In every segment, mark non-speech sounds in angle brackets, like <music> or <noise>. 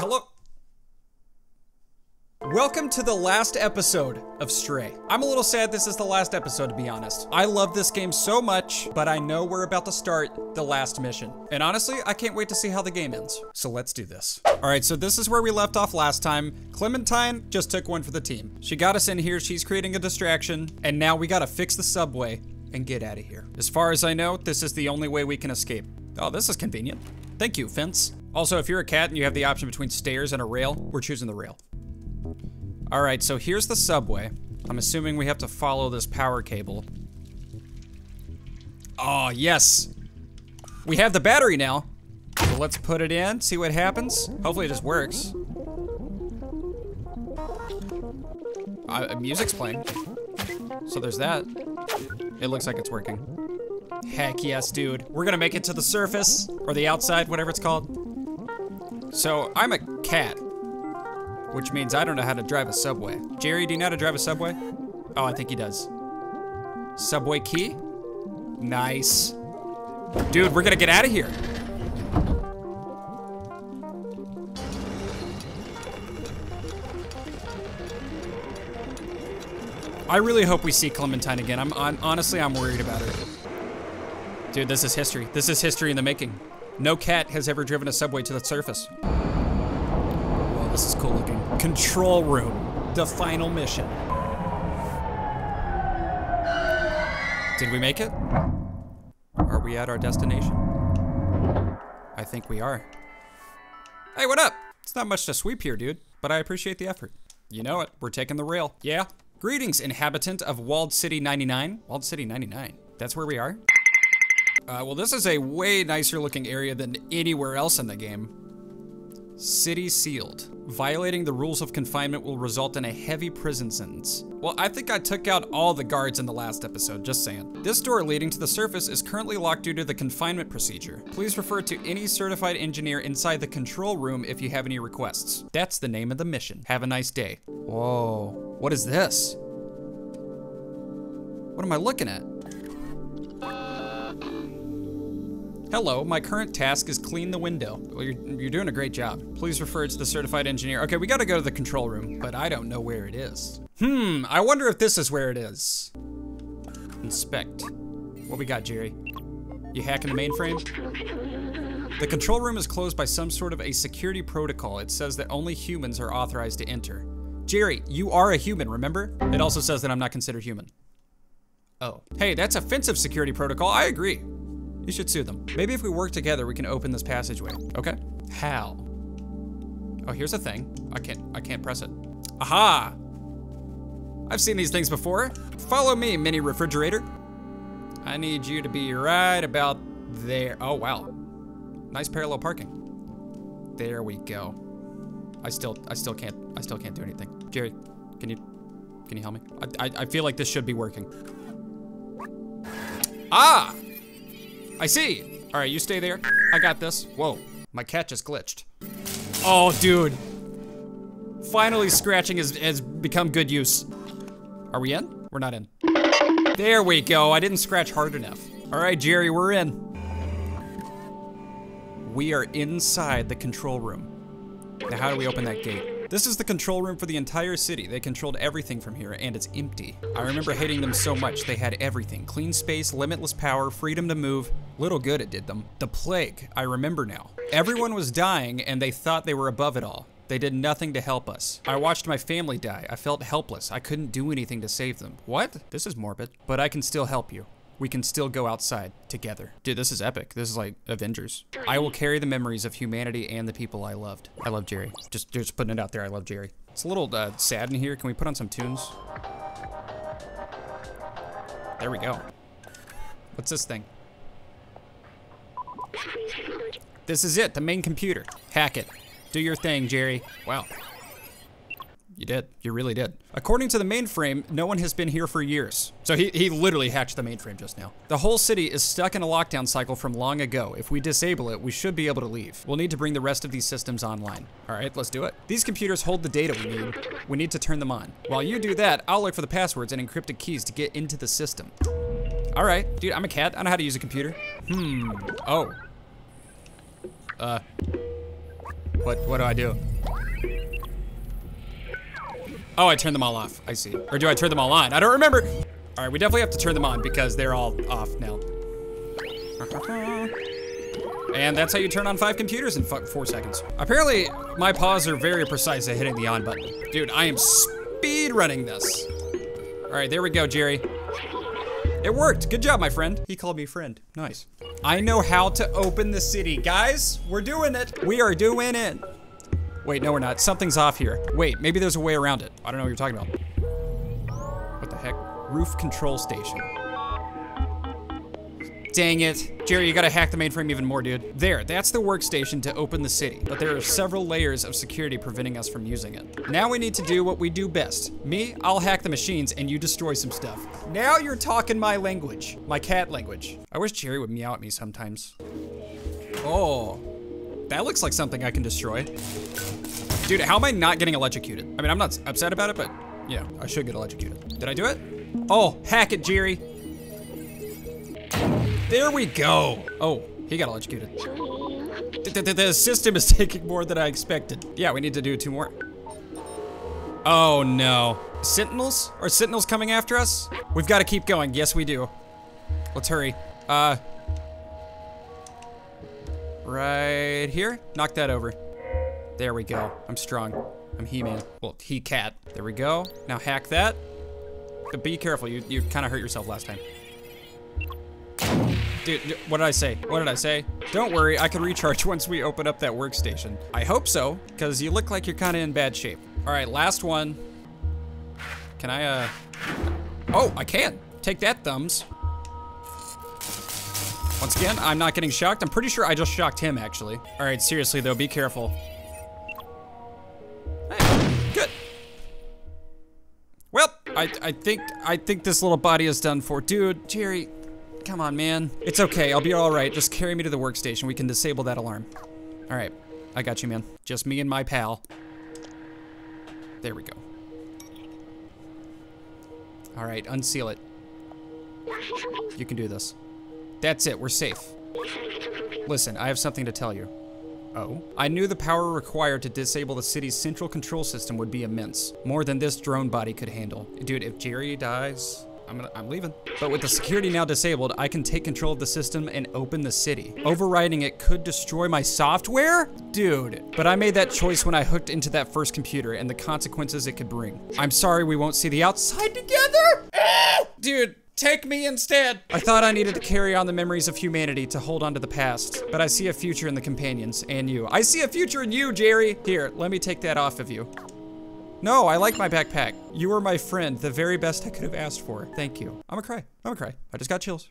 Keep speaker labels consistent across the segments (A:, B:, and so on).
A: hello. Welcome to the last episode of Stray. I'm a little sad this is the last episode, to be honest. I love this game so much, but I know we're about to start the last mission. And honestly, I can't wait to see how the game ends. So let's do this. All right, so this is where we left off last time. Clementine just took one for the team. She got us in here, she's creating a distraction, and now we gotta fix the subway and get out of here. As far as I know, this is the only way we can escape. Oh, this is convenient. Thank you, fence. Also, if you're a cat and you have the option between stairs and a rail, we're choosing the rail. All right, so here's the subway. I'm assuming we have to follow this power cable. Oh, yes. We have the battery now. So let's put it in, see what happens. Hopefully it just works. Uh, music's playing. So there's that. It looks like it's working. Heck yes, dude. We're gonna make it to the surface, or the outside, whatever it's called. So, I'm a cat which means I don't know how to drive a subway. Jerry, do you know how to drive a subway? Oh, I think he does. Subway key? Nice. Dude, we're gonna get out of here. I really hope we see Clementine again. I'm, I'm honestly, I'm worried about her. Dude, this is history. This is history in the making. No cat has ever driven a subway to the surface. This is cool looking. Control room. The final mission. Did we make it? Are we at our destination? I think we are. Hey, what up? It's not much to sweep here, dude, but I appreciate the effort. You know it, we're taking the rail. Yeah? Greetings, inhabitant of Walled City 99. Walled City 99? That's where we are? Uh, well, this is a way nicer looking area than anywhere else in the game. City sealed. Violating the rules of confinement will result in a heavy prison sentence. Well, I think I took out all the guards in the last episode, just saying. This door leading to the surface is currently locked due to the confinement procedure. Please refer to any certified engineer inside the control room if you have any requests. That's the name of the mission. Have a nice day. Whoa, what is this? What am I looking at? Hello, my current task is clean the window. Well, you're, you're doing a great job. Please refer it to the certified engineer. Okay, we gotta go to the control room, but I don't know where it is. Hmm, I wonder if this is where it is. Inspect. What we got, Jerry? You hacking the mainframe? The control room is closed by some sort of a security protocol. It says that only humans are authorized to enter. Jerry, you are a human, remember? It also says that I'm not considered human. Oh. Hey, that's offensive security protocol. I agree. You should sue them. Maybe if we work together, we can open this passageway. Okay. How? Oh, here's a thing. I can't, I can't press it. Aha! I've seen these things before. Follow me, mini refrigerator. I need you to be right about there. Oh, wow. Nice parallel parking. There we go. I still, I still can't, I still can't do anything. Jerry, can you, can you help me? I, I, I feel like this should be working. Ah! I see. All right, you stay there. I got this. Whoa, my cat just glitched. Oh, dude. Finally, scratching has, has become good use. Are we in? We're not in. There we go. I didn't scratch hard enough. All right, Jerry, we're in. We are inside the control room. Now, how do we open that gate? This is the control room for the entire city. They controlled everything from here, and it's empty. I remember hating them so much. They had everything. Clean space, limitless power, freedom to move. Little good it did them. The plague, I remember now. Everyone was dying, and they thought they were above it all. They did nothing to help us. I watched my family die. I felt helpless. I couldn't do anything to save them. What? This is morbid. But I can still help you we can still go outside together. Dude, this is epic. This is like Avengers. I will carry the memories of humanity and the people I loved. I love Jerry. Just, just putting it out there, I love Jerry. It's a little uh, sad in here. Can we put on some tunes? There we go. What's this thing? This is it, the main computer. Hack it. Do your thing, Jerry. Wow, you did. You really did. According to the mainframe, no one has been here for years. So he, he literally hatched the mainframe just now. The whole city is stuck in a lockdown cycle from long ago. If we disable it, we should be able to leave. We'll need to bring the rest of these systems online. All right, let's do it. These computers hold the data we need. We need to turn them on. While you do that, I'll look for the passwords and encrypted keys to get into the system. All right, dude, I'm a cat. I know how to use a computer. Hmm, oh. Uh, What, what do I do? Oh, I turned them all off. I see. Or do I turn them all on? I don't remember. All right, we definitely have to turn them on because they're all off now. And that's how you turn on five computers in four seconds. Apparently, my paws are very precise at hitting the on button. Dude, I am speed running this. All right, there we go, Jerry. It worked. Good job, my friend. He called me friend. Nice. I know how to open the city. Guys, we're doing it. We are doing it. Wait, no, we're not. Something's off here. Wait, maybe there's a way around it. I don't know what you're talking about. What the heck? Roof control station. Dang it. Jerry, you gotta hack the mainframe even more, dude. There, that's the workstation to open the city, but there are several layers of security preventing us from using it. Now we need to do what we do best. Me, I'll hack the machines and you destroy some stuff. Now you're talking my language, my cat language. I wish Jerry would meow at me sometimes. Oh, that looks like something I can destroy. Dude, how am I not getting electrocuted? I mean, I'm not upset about it, but yeah, I should get electrocuted. Did I do it? Oh, hack it, Jerry. There we go. Oh, he got electrocuted. The, the, the, system is <laughs> taking more than I expected. Yeah, we need to do two more. Oh no. Sentinels? Are Sentinels coming after us? We've got to keep going. Yes, we do. Let's hurry. Uh. Right here? Knock that over. There we go. I'm strong. I'm He-Man. Well, He-Cat. There we go. Now hack that. But be careful. You, you kind of hurt yourself last time. Dude, what did I say? What did I say? Don't worry, I can recharge <laughs> once we open up that workstation. I hope so, because you look like you're kind of in bad shape. All right, last one. Can I, uh... Oh, I can. Take that, thumbs. Once again, I'm not getting shocked. I'm pretty sure I just shocked him, actually. All right, seriously, though, be careful. Hey, good. Well, I, I think I think this little body is done for. Dude, Jerry, Come on, man. It's okay, I'll be all right. Just carry me to the workstation. We can disable that alarm. All right, I got you, man. Just me and my pal. There we go. All right, unseal it. You can do this. That's it, we're safe. Listen, I have something to tell you. Oh? I knew the power required to disable the city's central control system would be immense. More than this drone body could handle. Dude, if Jerry dies, I'm, gonna, I'm leaving. But with the security now disabled, I can take control of the system and open the city. Overriding it could destroy my software? Dude, but I made that choice when I hooked into that first computer and the consequences it could bring. I'm sorry we won't see the outside together. Ah! Dude, Take me instead! I thought I needed to carry on the memories of humanity to hold on to the past, but I see a future in the companions and you. I see a future in you, Jerry! Here, let me take that off of you. No, I like my backpack. You were my friend, the very best I could have asked for. Thank you. I'm a cry. I'm a cry. I just got chills.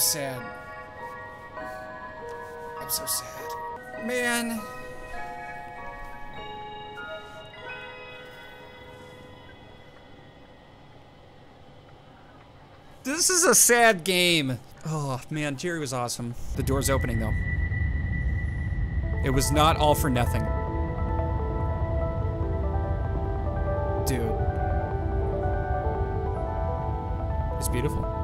A: Sad. I'm so sad. Man. This is a sad game. Oh, man, Jerry was awesome. The door's opening, though. It was not all for nothing. Dude. It's beautiful.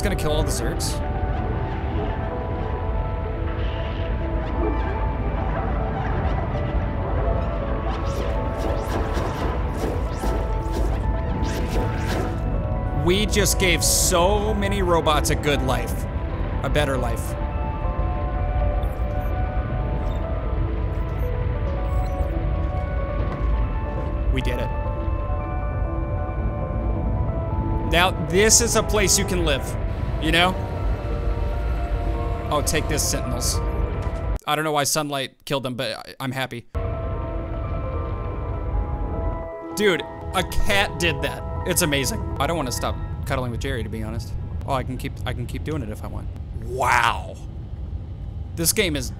A: This gonna kill all the Zurks? We just gave so many robots a good life. A better life. We did it. Now, this is a place you can live, you know? Oh, take this, Sentinels. I don't know why sunlight killed them, but I'm happy. Dude, a cat did that. It's amazing. I don't want to stop cuddling with Jerry, to be honest. Oh, I can keep I can keep doing it if I want. Wow. This game is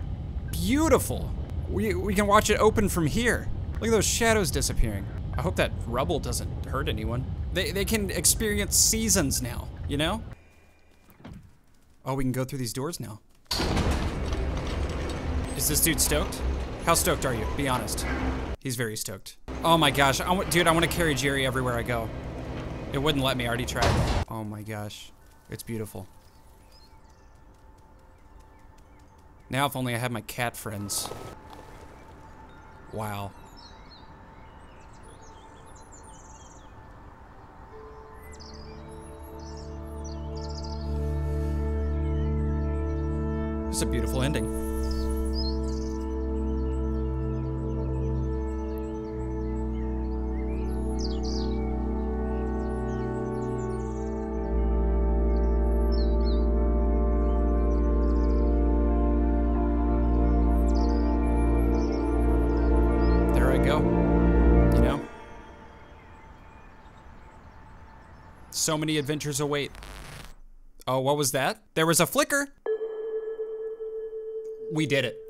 A: beautiful. We, we can watch it open from here. Look at those shadows disappearing. I hope that rubble doesn't hurt anyone. They, they can experience seasons now, you know? Oh, we can go through these doors now. Is this dude stoked? How stoked are you? Be honest. He's very stoked. Oh my gosh, I dude, I want to carry Jerry everywhere I go. It wouldn't let me, I already tried. Oh my gosh, it's beautiful. Now if only I had my cat friends. Wow. It's a beautiful ending. There I go. You know? So many adventures await. Oh, what was that? There was a flicker. We did it.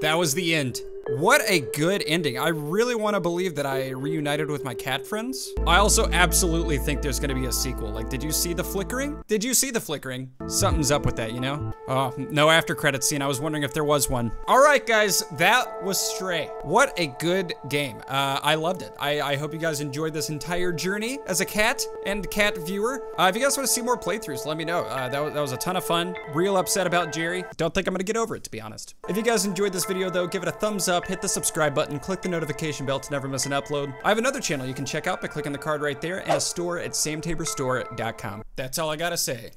A: That was the end. What a good ending. I really want to believe that I reunited with my cat friends. I also absolutely think there's going to be a sequel. Like, did you see the flickering? Did you see the flickering? Something's up with that, you know? Oh, no after credit scene. I was wondering if there was one. All right, guys, that was Stray. What a good game. Uh, I loved it. I, I, hope you guys enjoyed this entire journey as a cat and cat viewer. Uh, if you guys want to see more playthroughs, let me know. Uh, that, was, that was a ton of fun. Real upset about Jerry. Don't think I'm going to get over it, to be honest. If you guys enjoyed this video, though, give it a thumbs up up, hit the subscribe button, click the notification bell to never miss an upload. I have another channel you can check out by clicking the card right there and a store at samtaborstore.com. That's all I gotta say.